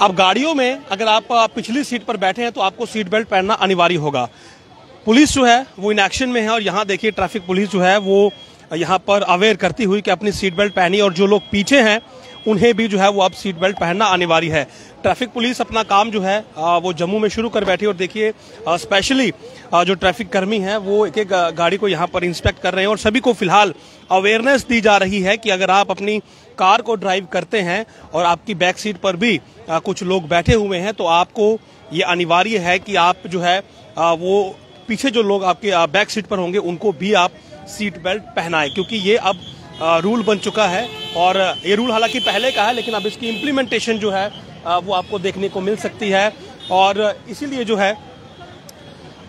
अब गाड़ियों में अगर आप पिछली सीट पर बैठे हैं तो आपको सीट बेल्ट पहनना अनिवार्य होगा। पुलिस जो है, वो इन एक्शन में है और यहाँ देखिए ट्रैफ़िक पुलिस जो है, वो यहाँ पर अवेयर करती हुई कि अपनी सीट बेल्ट पहनी और जो लोग पीछे हैं, उन्हें भी जो है, वो अब सीट बेल्ट पहनना अनिवार्य है। ट्रैफ़िक पुलिस अपना काम जो है वो जम्मू में शुरू कर बैठी और देखिए स्पेशली जो ट्रैफ़िक कर्मी हैं, वो एक एक गाड़ी को यहाँ पर इंस्पेक्ट कर रहे हैं और सभी को फ़िलहाल अवेयरनेस दी जा रही है कि अगर आप अपनी कार को ड्राइव करते हैं और आपकी बैक सीट पर भी आ, कुछ लोग बैठे हुए हैं तो आपको ये अनिवार्य है कि आप जो है आ, वो पीछे जो लोग आपके आ, बैक सीट पर होंगे उनको भी आप सीट बेल्ट पहनाएँ क्योंकि ये अब रूल बन चुका है और ये रूल हालाँकि पहले का है लेकिन अब इसकी इम्प्लीमेंटेशन जो है वो आपको देखने को मिल सकती है। और इसीलिए जो है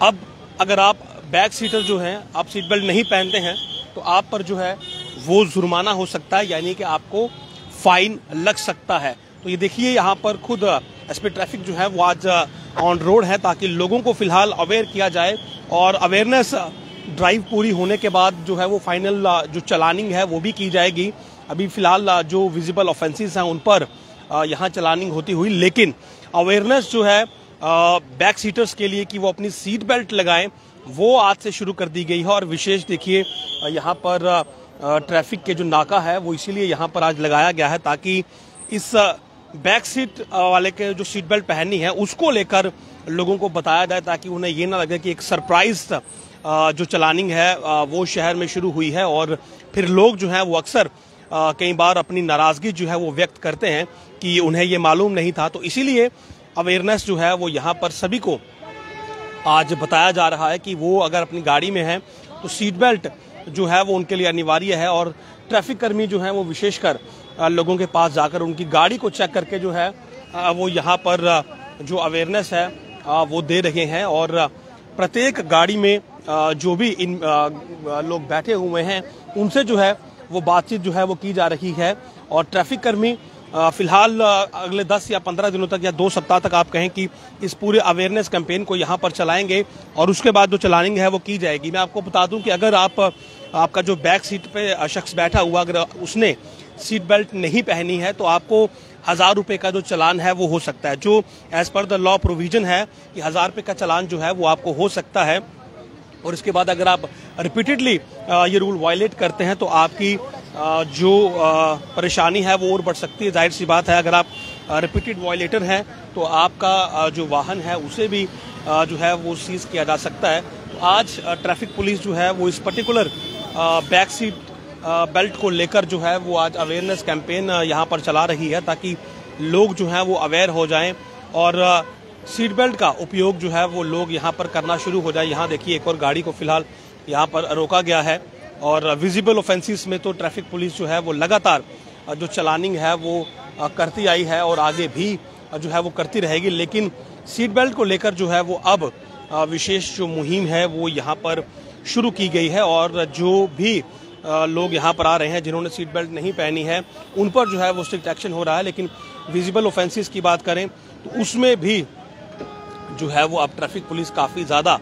अब अगर आप बैक सीटर जो हैं आप सीट बेल्ट नहीं पहनते हैं तो आप पर जो है वो जुर्माना हो सकता है, यानी कि आपको फाइन लग सकता है। तो ये देखिए, यहाँ पर खुद एसपी ट्रैफ़िक जो है, वो आज ऑन रोड है, ताकि लोगों को फ़िलहाल अवेयर किया जाए और अवेयरनेस ड्राइव पूरी होने के बाद जो है वो फाइनल जो चलानिंग है, वो भी की जाएगी। अभी फ़िलहाल जो विजिबल ऑफेंसेस हैं, उन पर यहाँ चलानिंग होती हुई, लेकिन अवेयरनेस जो है बैक सीटर्स के लिए कि वो अपनी सीट बेल्ट लगाएँ, वो आज से शुरू कर दी गई है। और विशेष देखिए यहाँ पर ट्रैफ़िक के जो नाका है, वो इसीलिए यहाँ पर आज लगाया गया है ताकि इस बैक सीट वाले के जो सीट बेल्ट पहननी है, उसको लेकर लोगों को बताया जाए ताकि उन्हें ये ना लगे कि एक सरप्राइज़ जो चलानिंग है वो शहर में शुरू हुई है और फिर लोग जो हैं वो अक्सर कई बार अपनी नाराज़गी जो है वो व्यक्त करते हैं कि उन्हें ये मालूम नहीं था। तो इसीलिए अवेयरनेस जो है वो यहाँ पर सभी को आज बताया जा रहा है कि वो अगर अपनी गाड़ी में है तो सीट बेल्ट जो है वो उनके लिए अनिवार्य है और ट्रैफ़िक कर्मी जो है वो विशेषकर लोगों के पास जाकर उनकी गाड़ी को चेक करके जो है वो यहाँ पर जो अवेयरनेस है वो दे रहे हैं और प्रत्येक गाड़ी में जो भी इन लोग बैठे हुए हैं, उनसे जो है वो बातचीत जो है वो की जा रही है और ट्रैफ़िक कर्मी फ़िलहाल अगले 10 या 15 दिनों तक या दो सप्ताह तक आप कहें कि इस पूरे अवेयरनेस कैंपेन को यहाँ पर चलाएँगे और उसके बाद जो चलानिंग है वो की जाएगी। मैं आपको बता दूँ कि अगर आप, आपका जो बैक सीट पे शख्स बैठा हुआ, अगर उसने सीट बेल्ट नहीं पहनी है तो आपको हज़ार रुपए का जो चलान है वो हो सकता है। जो as per the law provision है कि हज़ार रुपये का चलान जो है वो आपको हो सकता है। और इसके बाद अगर आप रिपीटेडली ये रूल वायलेट करते हैं तो आपकी जो परेशानी है वो और बढ़ सकती है। ज़ाहिर सी बात है, अगर आप रिपीटेड वायलेटर हैं तो आपका जो वाहन है, उसे भी जो है, वो सीज किया जा सकता है। तो आज ट्रैफ़िक पुलिस जो है, वो इस पर्टिकुलर बैक सीट बेल्ट को लेकर जो है, वो आज अवेयरनेस कैंपेन यहाँ पर चला रही है, ताकि लोग जो हैं, वो अवेयर हो जाएँ और सीट बेल्ट का उपयोग जो है, वो लोग यहाँ पर करना शुरू हो जाए। यहाँ देखिए, एक और गाड़ी को फ़िलहाल यहाँ पर रोका गया है। और विजिबल ऑफेंसिस में तो ट्रैफ़िक पुलिस जो है वो लगातार जो चलानिंग है वो करती आई है और आगे भी जो है वो करती रहेगी। लेकिन सीट बेल्ट को लेकर जो है वो अब विशेष जो मुहिम है वो यहाँ पर शुरू की गई है और जो भी लोग यहाँ पर आ रहे हैं जिन्होंने सीट बेल्ट नहीं पहनी है, उन पर जो है वो स्ट्रिक्ट एक्शन हो रहा है। लेकिन विजिबल ऑफेंसिस की बात करें तो उसमें भी जो है वो अब ट्रैफ़िक पुलिस काफ़ी ज़्यादा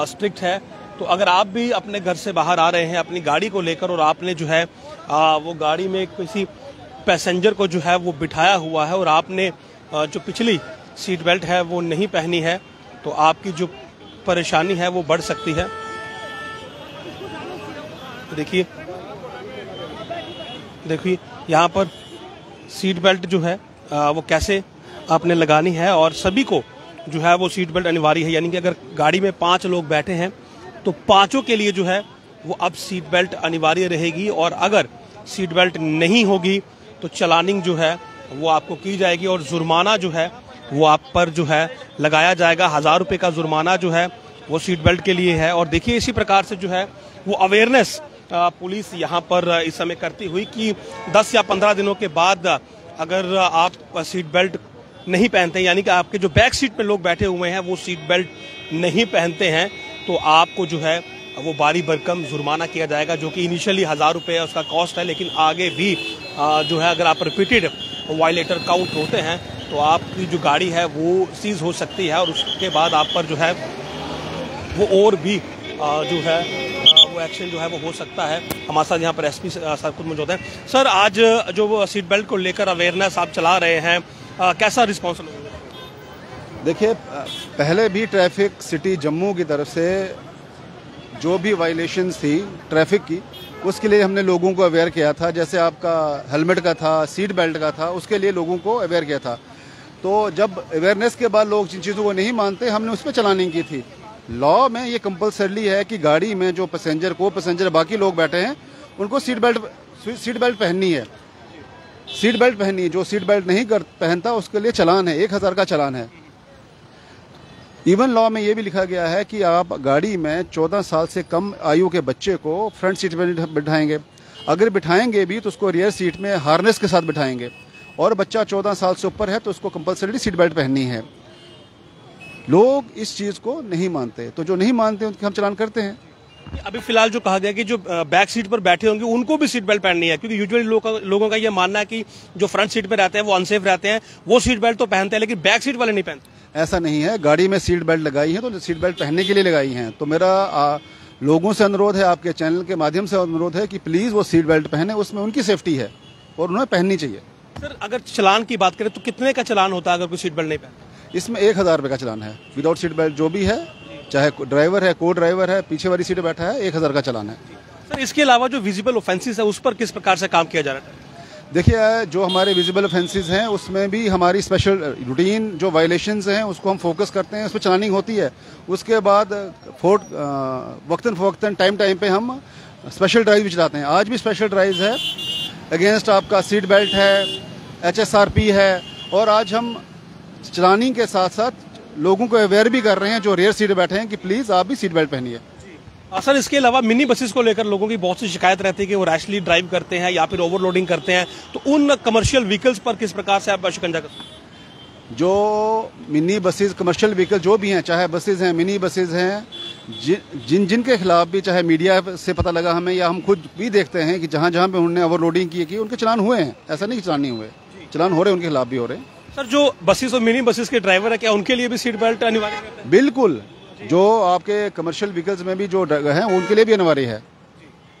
स्ट्रिक्ट है। तो अगर आप भी अपने घर से बाहर आ रहे हैं अपनी गाड़ी को लेकर और आपने जो है आ, वो गाड़ी में किसी पैसेंजर को जो है वो बिठाया हुआ है और आपने जो पिछली सीट बेल्ट है वो नहीं पहनी है तो आपकी जो परेशानी है वो बढ़ सकती है। देखिए देखिए यहाँ पर सीट बेल्ट जो है आ, वो कैसे आपने लगानी है और सभी को जो है वो सीट बेल्ट अनिवार्य है। यानी कि अगर गाड़ी में पाँच लोग बैठे हैं तो पाँचों के लिए जो है, वो अब सीट बेल्ट अनिवार्य रहेगी और अगर सीट बेल्ट नहीं होगी तो चलानिंग जो है, वो आपको की जाएगी और जुर्माना जो है, वो आप पर जो है लगाया जाएगा। हज़ार रुपये का जुर्माना जो है, वो सीट बेल्ट के लिए है। और देखिए, इसी प्रकार से जो है, वो अवेयरनेस पुलिस यहाँ पर इस समय करती हुई कि 10 या 15 दिनों के बाद अगर आप सीट बेल्ट नहीं पहनते, यानी कि आपके जो बैक सीट में लोग बैठे हुए हैं, वो सीट बेल्ट नहीं पहनते हैं तो आपको जो है, वो बारी बरकम जुर्माना किया जाएगा, जो कि इनिशियली हज़ार रुपये उसका कॉस्ट है, लेकिन आगे भी जो है, अगर आप रिपीटेड वायलेटर काउंट होते हैं तो आपकी जो गाड़ी है, वो सीज हो सकती है, और उसके बाद आप पर जो है, वो और भी जो है वो एक्शन जो है, वो हो सकता है। हमारे साथ यहाँ पर एस पी सर खुद मौजूद हैं। सर, आज जो सीट बेल्ट को लेकर अवेयरनेस आप चला रहे हैं कैसा रिस्पॉन्स देखिए, पहले भी ट्रैफ़िक सिटी जम्मू की तरफ़ से जो भी वायलेशन थी ट्रैफ़िक की, उसके लिए हमने लोगों को अवेयर किया था। जैसे आपका हेलमेट का था सीट बेल्ट का था, उसके लिए लोगों को अवेयर किया था। तो जब अवेयरनेस के बाद लोग जिन चीज़ों को नहीं मानते, हमने उस पर चलानी की थी। लॉ में ये कंपलसरली है कि गाड़ी में जो पैसेंजर को पैसेंजर बाकी लोग बैठे हैं, उनको सीट बेल्ट सीट बेल्ट पहननी है। सीट बेल्ट पहननी है। जो सीट बेल्ट नहीं कर, पहनता, उसके लिए चलान है। एक हज़ार का चलान है। इवन लॉ में ये भी लिखा गया है कि आप गाड़ी में 14 साल से कम आयु के बच्चे को फ्रंट सीट पर बिठाएँगे। अगर बिठाएँगे भी तो उसको रियर सीट में हार्नेस के साथ बिठाएँगे। और बच्चा 14 साल से ऊपर है तो उसको कंपलसरी सीट बेल्ट पहननी है। लोग इस चीज़ को नहीं मानते। तो जो नहीं मानते उनके हम चलान करते हैं। अभी फ़िलहाल जो कहा गया कि जो बैक सीट पर बैठे होंगे उनको भी सीट बेल्ट पहननी है। क्योंकि यूजुअली लोग, लोगों का यह मानना है कि जो फ्रंट सीट पर रहते हैं वो अनसेफ रहते हैं। वो सीट बेल्ट तो पहनते हैं लेकिन बैक सीट वाले नहीं पहनते। ऐसा नहीं है। गाड़ी में सीट बेल्ट लगाई है तो सीट बेल्ट पहनने के लिए लगाई हैं। तो मेरा आ, लोगों से अनुरोध है आपके चैनल के माध्यम से अनुरोध है कि प्लीज़ वो सीट बेल्ट पहने उसमें उनकी सेफ्टी है और उन्हें पहननी चाहिए। सर अगर चलान की बात करें तो कितने का चलान होता है अगर कोई सीट बेल्ट नहीं पहनता? इसमें एक हज़ार रुपए का चलान है। विदाउट सीट बेल्ट जो भी है चाहे ड्राइवर है को ड्राइवर है पीछे वाली सीट बैठा है एक हज़ार का चलान है। सर इसके अलावा जो विजिबल ऑफेंसिस है उस पर किस प्रकार से काम किया जा रहा है? देखिए, जो हमारे विजिबल ऑफेंसेस हैं, उसमें भी हमारी स्पेशल रूटीन जो वायलेशंस हैं, उसको हम फोकस करते हैं उस पर चलानिंग होती है। उसके बाद फोर्ट वक्तन फवक्तन टाइम टाइम पे हम स्पेशल ड्राइव भी चलाते हैं। आज भी स्पेशल ड्राइव है। अगेंस्ट आपका सीट बेल्ट है एचएसआरपी है, और आज हम चलानिंग के साथ साथ लोगों को अवेयर भी कर रहे हैं, जो रेयर सीट बैठे हैं, कि प्लीज़ आप भी सीट बेल्ट पहनिए। सर इसके अलावा मिनी बसेस को लेकर लोगों की बहुत सी शिकायत रहती है कि वो रैशली ड्राइव करते हैं या फिर ओवरलोडिंग करते हैं। तो उन कमर्शियल व्हीकल्स पर किस प्रकार से आप शिकंजा करते जो मिनी बसेस कमर्शियल व्हीकल जो भी हैं चाहे बसेस हैं मिनी बसेस हैं जिन जिन के खिलाफ भी चाहे मीडिया से पता लगा हमें या हम खुद भी देखते हैं कि जहाँ जहाँ पे उन्होंने ओवरलोडिंग की, की उनके चलान हुए हैं। ऐसा नहीं कि चलान नहीं हुए। चलान हो रहे हैं उनके खिलाफ भी हो रहे हैं। सर जो बसेस और मिनी बसेस के ड्राइवर है क्या उनके लिए भी सीट बेल्ट अनिवार्य बिल्कुल। जो आपके कमर्शियल व्हीकल्स में भी जो हैं उनके लिए भी अनिवार्य है।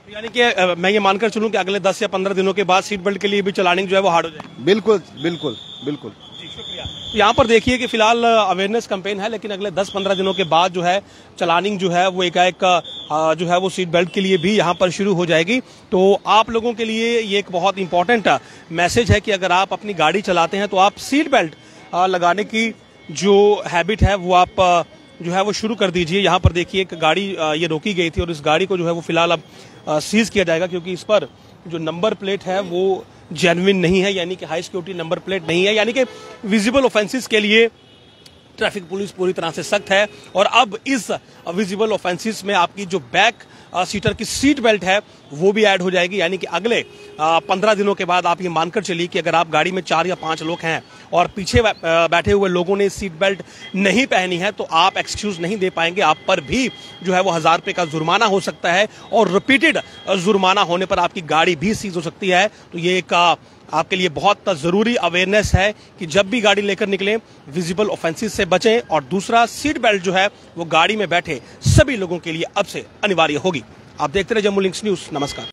यानी कि मैं ये मानकर चलूँ कि अगले 10 या 15 दिनों के बाद सीट बेल्ट के लिए भी चलानिंग जो है वो हार्ड हो जाए बिल्कुल बिल्कुल बिल्कुल। शुक्रिया। तो यहाँ पर देखिए कि फ़िलहाल अवेयरनेस कैंपेन है लेकिन अगले 10-15 दिनों के बाद जो है चलानिंग जो है वो एकाएक जो है वो सीट बेल्ट के लिए भी यहाँ पर शुरू हो जाएगी। तो आप लोगों के लिए ये एक बहुत इंपॉर्टेंट मैसेज है कि अगर आप अपनी गाड़ी चलाते हैं तो आप सीट बेल्ट लगाने की जो हैबिट है वो आप जो है वो शुरू कर दीजिए। यहाँ पर देखिए, एक गाड़ी ये रोकी गई थी और इस गाड़ी को जो है वो फ़िलहाल अब सीज किया जाएगा क्योंकि इस पर जो नंबर प्लेट है वो जेनविन नहीं है, यानी कि हाई सिक्योरिटी नंबर प्लेट नहीं है, यानी कि विजिबल ऑफेंसिस के लिए ट्रैफ़िक पुलिस पूरी तरह से सख्त है। और अब इस विजिबल ऑफेंसिस में आपकी जो बैक सीटर की सीट बेल्ट है, वो भी ऐड हो जाएगी। यानी कि अगले पंद्रह दिनों के बाद आप ये मानकर चलिए कि अगर आप गाड़ी में चार या पाँच लोग हैं और पीछे बैठे हुए लोगों ने सीट बेल्ट नहीं पहनी है तो आप एक्सक्यूज नहीं दे पाएँगे। आप पर भी जो है वो हज़ार रुपये का जुर्माना हो सकता है और रिपीटेड जुर्माना होने पर आपकी गाड़ी भी सीज हो सकती है। तो ये एक आपके लिए बहुत ज़रूरी अवेयरनेस है कि जब भी गाड़ी लेकर निकलें विजिबल ऑफेंसिस से बचें और दूसरा सीट बेल्ट जो है, वो गाड़ी में बैठे, सभी लोगों के लिए अब से अनिवार्य होगी। आप देखते रहे जम्मू लिंक्स न्यूज़ नमस्कार।